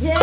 Yeah.